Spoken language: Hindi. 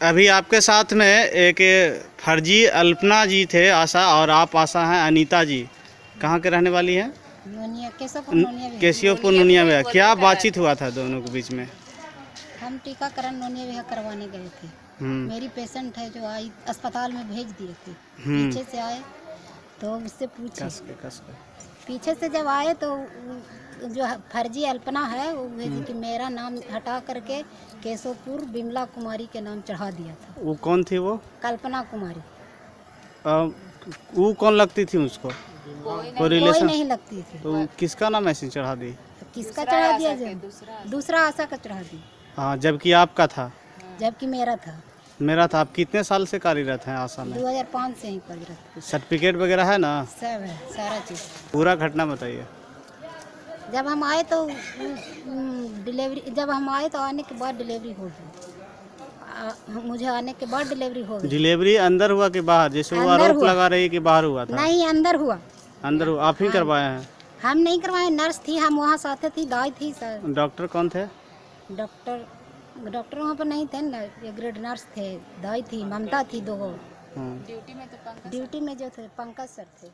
अभी आपके साथ में एक फर्जी अल्पना जी थे आशा और आप आशा हैं अनीता जी। कहाँ के रहने वाली हैं? नोनिया केशवपुर नोनिया में क्या बातचीत हुआ था दोनों के बीच में? हम टीकाकरण नोनिया विहा करवाने गए थे। हम्म, मेरी पेशेंट है जो आई अस्पताल में भेज दिए थे। हम्म। पीछे से आए तो उससे पूछे। पीछे से जब आए तो जो फर्जी अल्पना है वो भेजी कि मेरा नाम हटा करके केशवपुर बिमला कुमारी के नाम चढ़ा दिया था। वो कौन थी वो? कल्पना कुमारी। अ, वो कौन लगती थी उसको? कोई कोई रिलेशन नहीं लगती थी। तो किसका नाम ऐसे चढ़ा दी? किसका चढ़ा दिया जब? दूसरा आशा। का चढ़ा दी। हाँ जबकि आपका था। जबकि मेरा था। मेरा था। आप कितने साल से कार्यरत हैं आशा में? 2005 से ही कार्यरत। सर्टिफिकेट वगैरह है ना? सब है सारा चीज़। पूरा घटना बताइए। जब हम आए तो डिलीवरी जब हम आए तो आने के बाद डिलीवरी हो गई। मुझे आने के बाद डिलीवरी हो गई। डिलीवरी अंदर हुआ कि बाहर? जैसे वो आरोप लगा रही है कि बाहर हुआ था। नहीं अंदर हुआ। अंदर हुआ। आप ही करवाए हैं? हम नहीं करवाए नर्स थी हम वहाँ साथे थी दाई थी सर। डॉक्टर कौन थे? डॉक्टर डॉक्टर वहाँ पर नहीं थे ना ये ग्रेड नर्स थे दाई थी ममता थी दो। हाँ। ड्यूटी में जो थे पंकज सर थे।